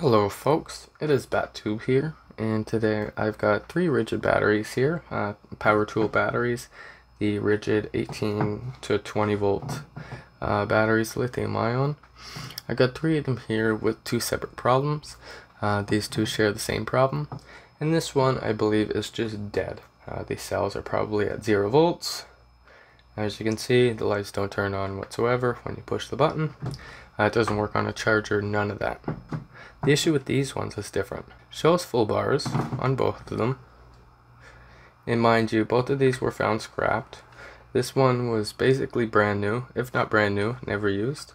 Hello folks, it is BattTube here, and today I've got three Ridgid batteries here, uh, power tool batteries, the Ridgid 18 to 20 volt uh, batteries, lithium ion. I got three of them here with two separate problems. Uh, these two share the same problem, and this one I believe is just dead. Uh, these cells are probably at zero volts. As you can see, the lights don't turn on whatsoever when you push the button. Uh, it doesn't work on a charger, none of that. The issue with these ones is different. Shows full bars on both of them. And mind you, both of these were found scrapped. This one was basically brand new, if not brand new, never used.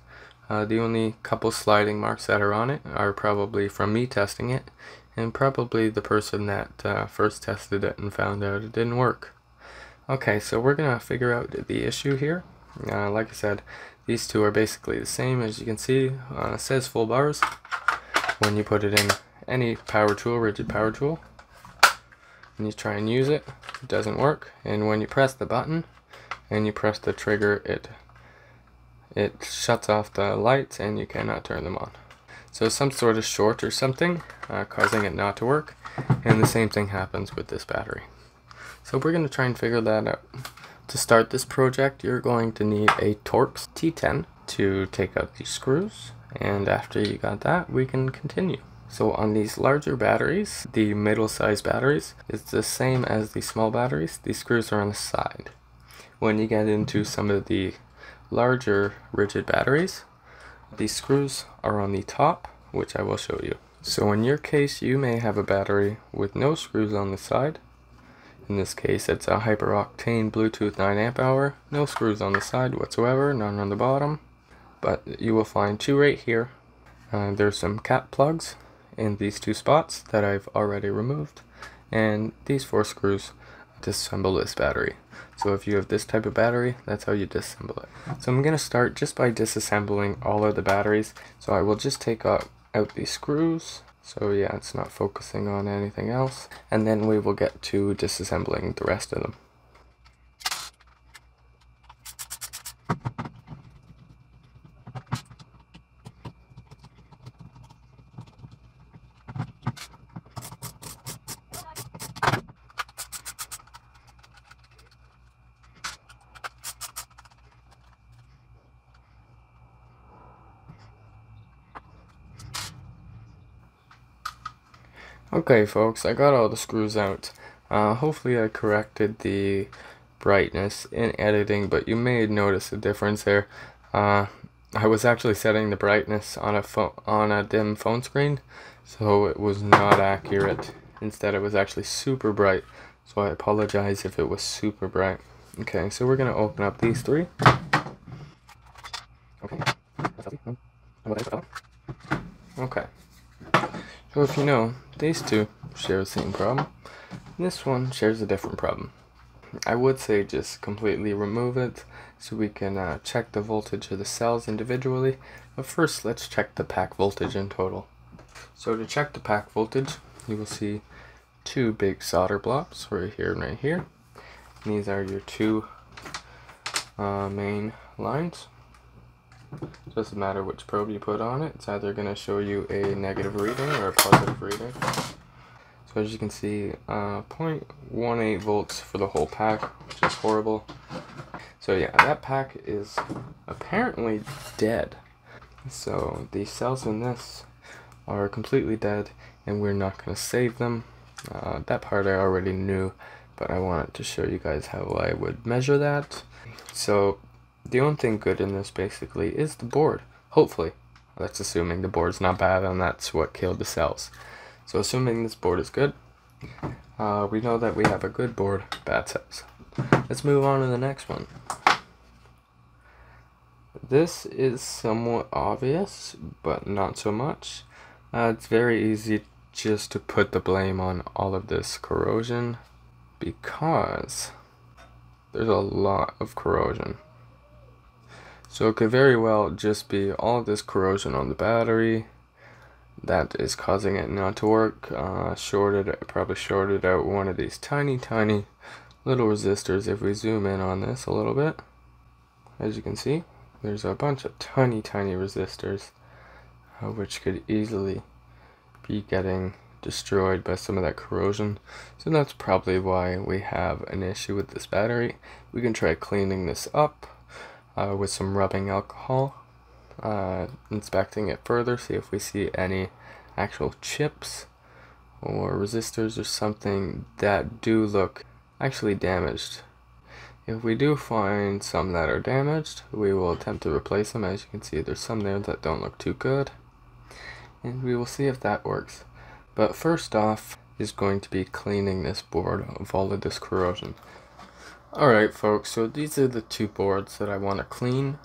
Uh, the only couple sliding marks that are on it are probably from me testing it, and probably the person that uh, first tested it and found out it didn't work. Okay, so we're going to figure out the issue here. Uh, like I said, these two are basically the same as you can see. Uh, it says full bars when you put it in any power tool, Ridgid power tool, and you try and use it, it doesn't work. And when you press the button and you press the trigger, it it shuts off the lights and you cannot turn them on. So some sort of short or something uh, causing it not to work. And the same thing happens with this battery. So we're going to try and figure that out. To start this project, you're going to need a Torx T10 to take out these screws and after you got that we can continue. So on these larger batteries, the middle size batteries, it's the same as the small batteries, The screws are on the side. When you get into some of the larger Ridgid batteries, these screws are on the top, which I will show you. So in your case, you may have a battery with no screws on the side. In this case, it's a Hyperoctane Bluetooth 9 amp hour, no screws on the side whatsoever, none on the bottom but you will find two right here. Uh, there's some cap plugs in these two spots that I've already removed and these four screws disassemble this battery. So if you have this type of battery, that's how you disassemble it. So I'm going to start just by disassembling all of the batteries. So I will just take out, out these screws. So yeah, it's not focusing on anything else. And then we will get to disassembling the rest of them. Okay folks, I got all the screws out. Uh, hopefully I corrected the brightness in editing, but you may notice a difference there. Uh, I was actually setting the brightness on a on a dim phone screen, so it was not accurate. Instead, it was actually super bright, so I apologize if it was super bright. Okay, so we're gonna open up these three. Okay. Okay. So if you know, these two share the same problem. This one shares a different problem. I would say just completely remove it so we can uh, check the voltage of the cells individually. But first let's check the pack voltage in total. So to check the pack voltage, you will see two big solder blobs right here and right here. And these are your two uh, main lines. Doesn't matter which probe you put on it, it's either going to show you a negative reading or a positive reading. So as you can see, uh, 0.18 volts for the whole pack, which is horrible. So yeah, that pack is apparently dead. So the cells in this are completely dead and we're not going to save them. Uh, that part I already knew, but I wanted to show you guys how I would measure that. So the only thing good in this basically is the board. Hopefully. That's assuming the board's not bad and that's what killed the cells. So assuming this board is good, uh, we know that we have a good board, bad cells. Let's move on to the next one. This is somewhat obvious, but not so much. Uh, it's very easy just to put the blame on all of this corrosion because there's a lot of corrosion. So it could very well just be all this corrosion on the battery that is causing it not to work. Uh, shorted, probably shorted out one of these tiny, tiny little resistors if we zoom in on this a little bit. As you can see, there's a bunch of tiny, tiny resistors uh, which could easily be getting destroyed by some of that corrosion. So that's probably why we have an issue with this battery. We can try cleaning this up uh, with some rubbing alcohol, uh, inspecting it further, see if we see any actual chips or resistors or something that do look actually damaged. If we do find some that are damaged, we will attempt to replace them. As you can see, there's some there that don't look too good. And we will see if that works. But first off is going to be cleaning this board of all of this corrosion. Alright folks, so these are the two boards that I want to clean.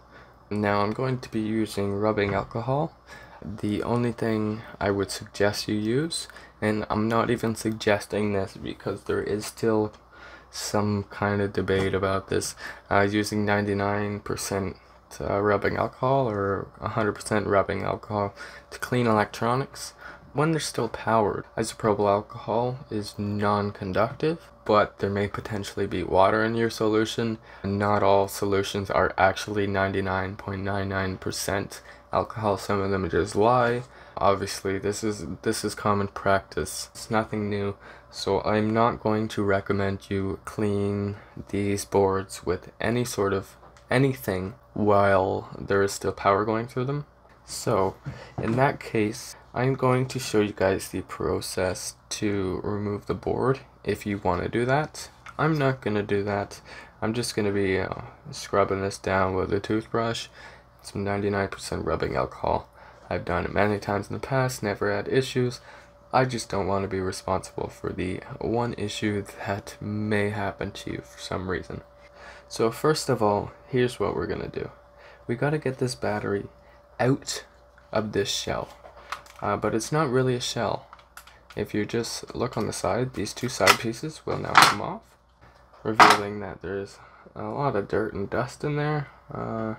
Now I'm going to be using rubbing alcohol. The only thing I would suggest you use, and I'm not even suggesting this because there is still some kind of debate about this uh, using 99% uh, rubbing alcohol or 100% rubbing alcohol to clean electronics when they're still powered. Isopropyl alcohol is non-conductive, but there may potentially be water in your solution. Not all solutions are actually 99.99% alcohol. Some of them just lie. Obviously, this is this is common practice. It's nothing new. So I'm not going to recommend you clean these boards with any sort of anything while there is still power going through them. So in that case, I'm going to show you guys the process to remove the board if you want to do that. I'm not going to do that. I'm just going to be uh, scrubbing this down with a toothbrush, some 99% rubbing alcohol. I've done it many times in the past, never had issues. I just don't want to be responsible for the one issue that may happen to you for some reason. So first of all, here's what we're going to do. We got to get this battery out of this shell. Uh, but it's not really a shell. If you just look on the side, these two side pieces will now come off, revealing that there's a lot of dirt and dust in there. Uh,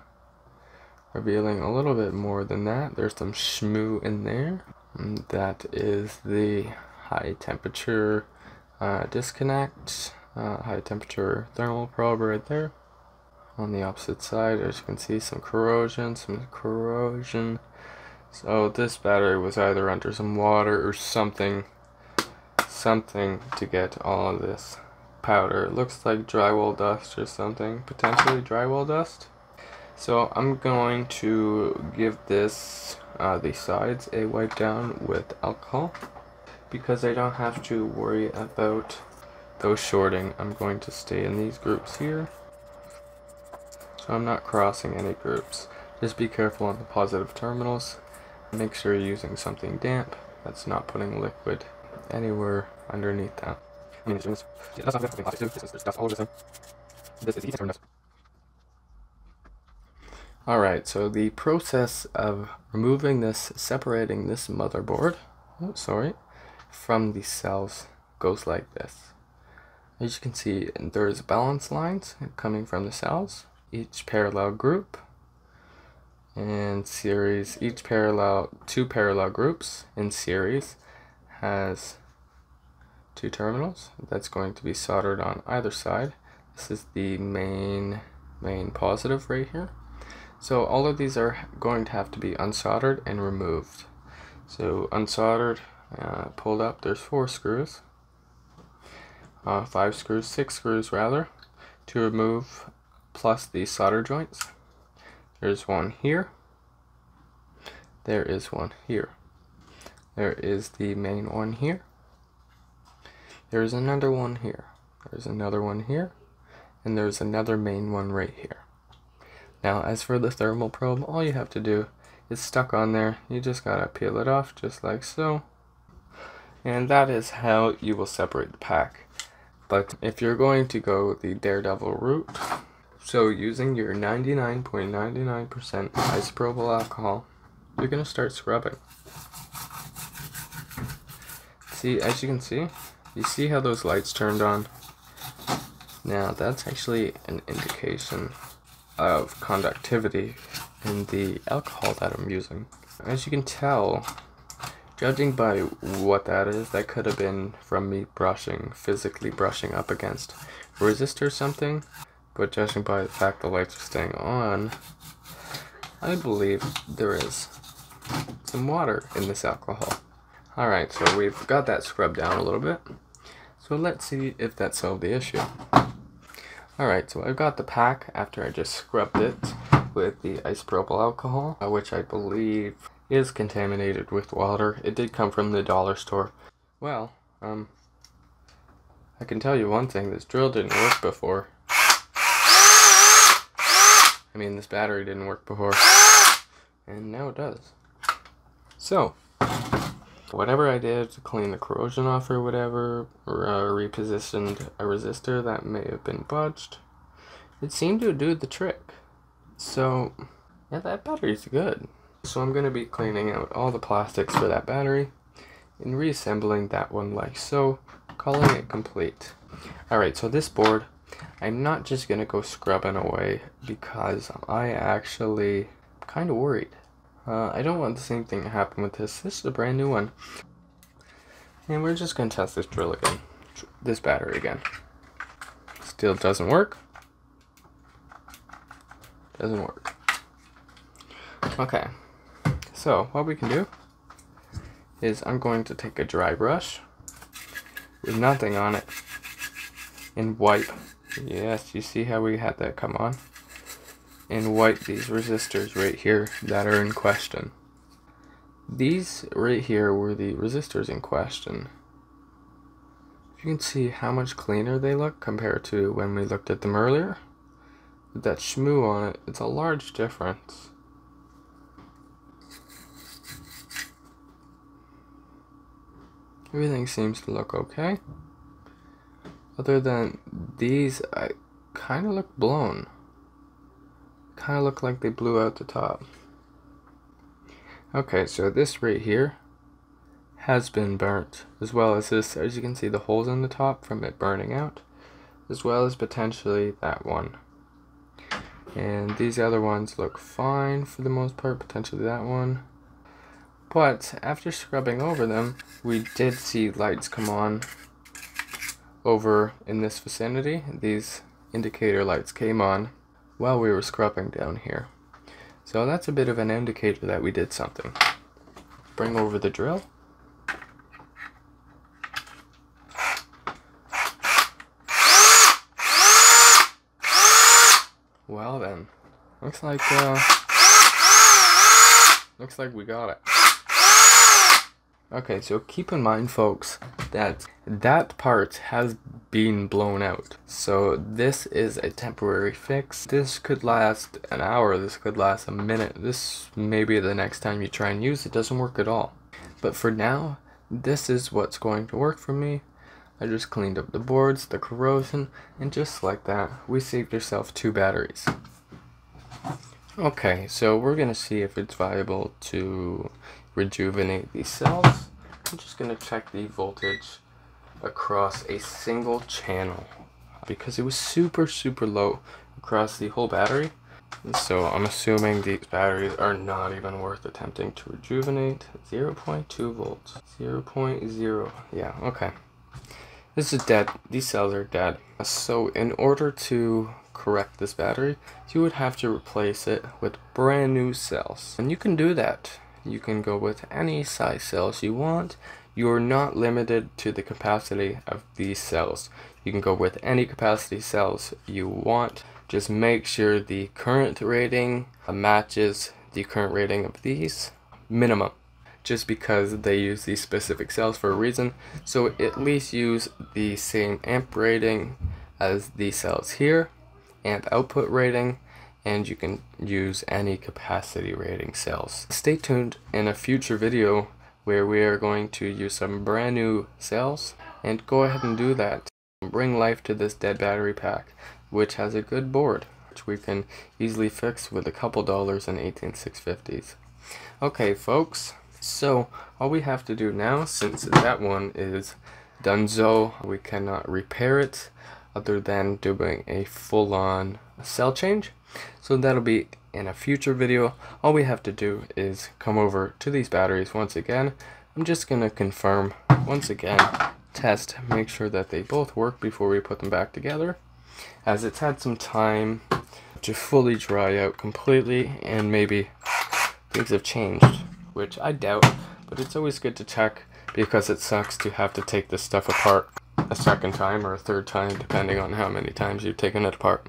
revealing a little bit more than that. There's some shmoo in there. Mm, that is the high temperature uh, disconnect, uh, high temperature thermal probe right there. On the opposite side, as you can see, some corrosion, some corrosion. So this battery was either under some water or something, something to get all of this powder. It looks like drywall dust or something, potentially drywall dust. So I'm going to give this uh, the sides a wipe down with alcohol because I don't have to worry about those shorting. I'm going to stay in these groups here. So I'm not crossing any groups. Just be careful on the positive terminals. Make sure you're using something damp that's not putting liquid anywhere underneath that. This is easy Alright, so the process of removing this, separating this motherboard, oh, sorry, from the cells goes like this. As you can see, there's balance lines coming from the cells, each parallel group, and series, each parallel, two parallel groups in series has two terminals that's going to be soldered on either side. This is the main, main positive right here so all of these are going to have to be unsoldered and removed. So unsoldered, uh, pulled up, there's four screws. Uh, five screws, six screws rather, to remove plus the solder joints. There's one here. There is one here. There is the main one here. There's another one here. There's another one here. And there's another main one right here. Now as for the thermal probe, all you have to do is stuck on there. You just gotta peel it off just like so. And that is how you will separate the pack. But if you're going to go the daredevil route, so using your 99.99% isopropyl alcohol, you're gonna start scrubbing. See, as you can see, you see how those lights turned on? Now that's actually an indication of conductivity in the alcohol that I'm using. As you can tell, judging by what that is, that could have been from me brushing, physically brushing up against resistor or something, but judging by the fact the lights are staying on, I believe there is some water in this alcohol. Alright, so we've got that scrubbed down a little bit. So let's see if that solved the issue. Alright, so I've got the pack after I just scrubbed it with the isopropyl alcohol, uh, which I believe is contaminated with water. It did come from the dollar store. Well, um, I can tell you one thing, this drill didn't work before. I mean, this battery didn't work before. And now it does. So, whatever I did to clean the corrosion off or whatever, or uh, repositioned a resistor that may have been budged, it seemed to do the trick. So, yeah, that battery's good. So I'm going to be cleaning out all the plastics for that battery and reassembling that one like so, calling it complete. Alright, so this board, I'm not just to go scrubbing away because I actually kind of worried. Uh, I don't want the same thing to happen with this. This is a brand new one. And we're just to test this drill again. This battery again. Still doesn't work. Doesn't work. Okay. So, what we can do is I'm going to take a dry brush with nothing on it and wipe. Yes, you see how we had that come on? and wipe these resistors right here that are in question. These right here were the resistors in question. You can see how much cleaner they look compared to when we looked at them earlier. With that shmoo on it, it's a large difference. Everything seems to look okay. Other than these, I kind of look blown kind of look like they blew out the top. Okay, so this right here has been burnt, as well as this, as you can see the holes in the top from it burning out, as well as potentially that one. And these other ones look fine for the most part, potentially that one. But after scrubbing over them, we did see lights come on over in this vicinity. These indicator lights came on while we were scrubbing down here. So that's a bit of an indicator that we did something. Bring over the drill. Well then, looks like, uh, looks like we got it. Okay, so keep in mind folks, that that part has been blown out. So this is a temporary fix. This could last an hour, this could last a minute. This maybe the next time you try and use it doesn't work at all. But for now, this is what's going to work for me. I just cleaned up the boards, the corrosion, and just like that, we saved ourselves two batteries. Okay, so we're going to see if it's viable to rejuvenate these cells. I'm just going to check the voltage across a single channel because it was super super low across the whole battery. So I'm assuming these batteries are not even worth attempting to rejuvenate. 0 0.2 volts. 0, 0.0. Yeah, okay. This is dead. These cells are dead. So in order to correct this battery, you would have to replace it with brand new cells. And you can do that. You can go with any size cells you want. You're not limited to the capacity of these cells. You can go with any capacity cells you want. Just make sure the current rating matches the current rating of these minimum just because they use these specific cells for a reason. So at least use the same amp rating as these cells here, amp output rating, and you can use any capacity rating cells. Stay tuned in a future video where we are going to use some brand new cells and go ahead and do that. Bring life to this dead battery pack which has a good board which we can easily fix with a couple dollars in 18650s. Okay folks, so all we have to do now since that one is donezo, we cannot repair it other than doing a full-on cell change. So that'll be in a future video. All we have to do is come over to these batteries once again. I'm just going to confirm once again, test, make sure that they both work before we put them back together. As it's had some time to fully dry out completely and maybe things have changed, which I doubt, but it's always good to check because it sucks to have to take this stuff apart a second time or a third time depending on how many times you've taken it apart.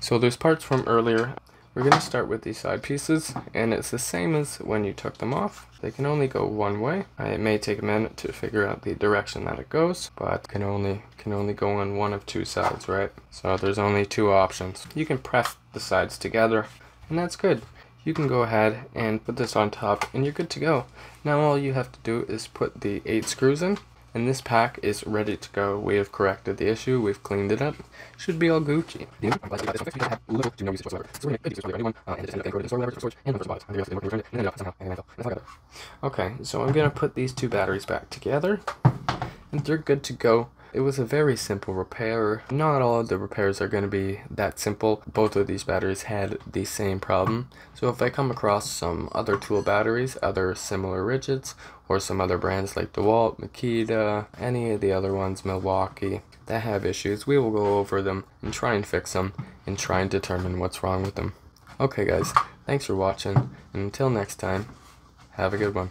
So there's parts from earlier. We're going to start with these side pieces and it's the same as when you took them off. They can only go one way. It may take a minute to figure out the direction that it goes, but can only can only go on one of two sides, right? So there's only two options. You can press the sides together and that's good you can go ahead and put this on top and you're good to go. Now all you have to do is put the 8 screws in and this pack is ready to go. We have corrected the issue, we've cleaned it up. Should be all Gucci. Okay, so I'm gonna put these two batteries back together and they're good to go. It was a very simple repair. Not all of the repairs are going to be that simple. Both of these batteries had the same problem. So if I come across some other tool batteries, other similar Ridgids, or some other brands like DeWalt, Makita, any of the other ones, Milwaukee, that have issues, we will go over them and try and fix them and try and determine what's wrong with them. Okay guys, thanks for watching, and until next time, have a good one.